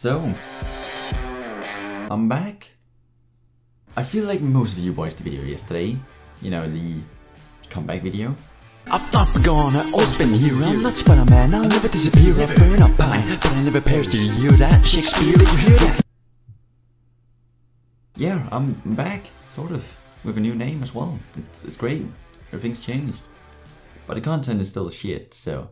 So, I'm back. I feel like most of you watched the video yesterday, you know, the comeback video. I thought we're gonna always been here. I'm not Spider-Man, I'll never disappear. I'll burn up pine, but I never perish. Did you hear that? Shakespeare, did you hear that? Yeah, I'm back, sort of, with a new name as well. It's, it's great. Everything's changed. But the content is still shit, so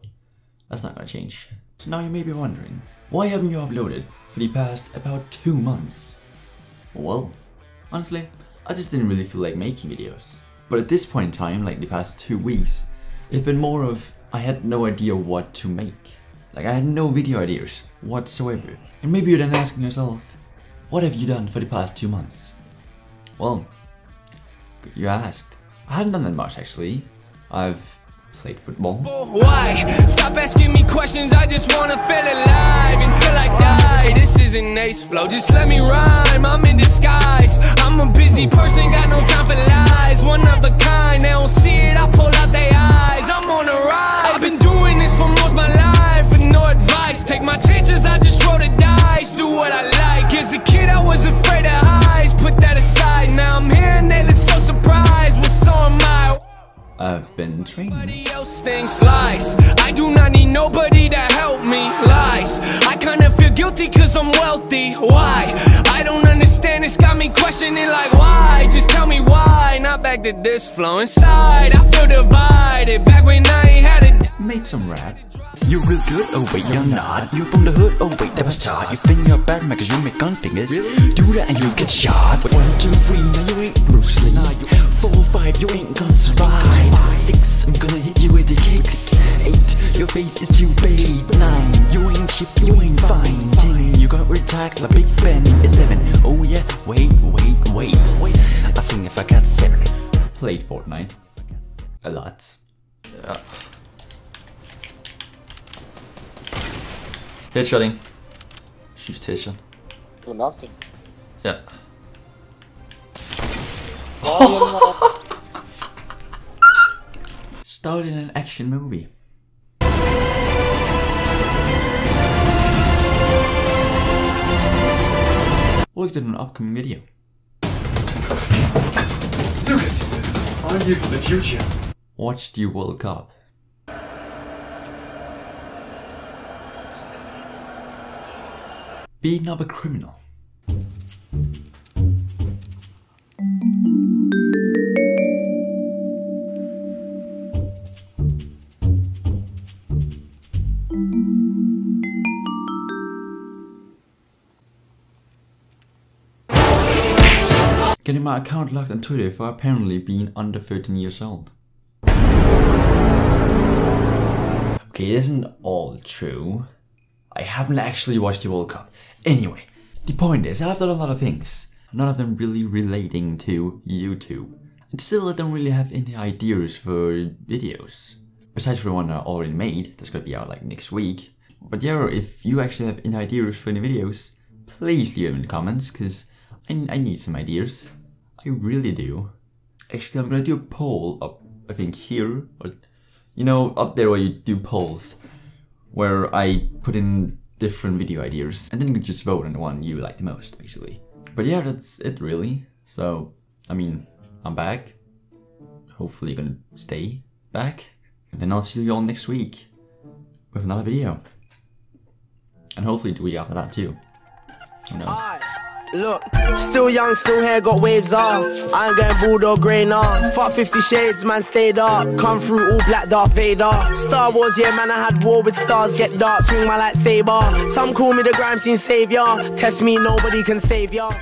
that's not gonna change. So now you may be wondering, why haven't you uploaded for the past about two months? Well, honestly, I just didn't really feel like making videos. But at this point in time, like the past two weeks, it's been more of I had no idea what to make. Like I had no video ideas whatsoever. And maybe you're then asking yourself, what have you done for the past two months? Well, you asked. I haven't done that much actually. I've played football. Why? Stop asking just wanna feel alive until I die. This is an ace flow, just let me rhyme. I'm in disguise. I'm a busy person, got no time for lies. One of a kind, they don't see it, I pull been training. Nobody else thinks lies. I do not need nobody to help me. Lies. I kinda feel guilty cause I'm wealthy. Why? I don't understand. It's got me questioning like why? Just tell me why. Not back to this flow inside. I feel divided. Back when I ain't had it. Make some rap. You're real good, oh wait, you're not. You're from the hood, oh wait, that was taught. You think you're bad man cause you make gun fingers. Do that and you'll get shot. One, two, three, now you ain't Bruce Lee. Four, five, you ain't gonna survive. Your face is too big. Nine, you ain't cheap, you ain't fine. Ten, you got retired like Big Ben. Eleven, oh yeah, wait, wait, wait. I think if I got seven. Played Fortnite. A lot. Yeah. Headshotting. Shoots headshot. Oh, du knocked him. Yeah. Starred in an action movie. Worked on an upcoming video. Lukas, I'm here for the future. Watched the World Cup. Beating up a criminal. Getting my account locked on Twitter for apparently being under 13 years old. Okay, it isn't all true. I haven't actually watched the World Cup. Anyway, the point is, I've done a lot of things, none of them really relating to YouTube. And still, I don't really have any ideas for videos. Besides for the one I already made, that's gonna be out like next week. But yeah, if you actually have any ideas for any videos, please leave them in the comments, because I, I need some ideas. I really do. Actually, I'm gonna do a poll up, I think here, or you know, up there where you do polls, where I put in different video ideas, and then you just vote on the one you like the most, basically. But yeah, that's it really. So, I mean, I'm back. Hopefully gonna stay back. And then I'll see you all next week with another video. And hopefully the week after that too. Who knows? Look, still young, still hair, got waves on. I ain't getting bald or grey now. Fuck 50 shades, man, stay dark. Come through all black Darth Vader. Star Wars, yeah, man, I had war with stars, get dark, swing my lightsaber. Some call me the grime scene savior. Test me, nobody can save ya.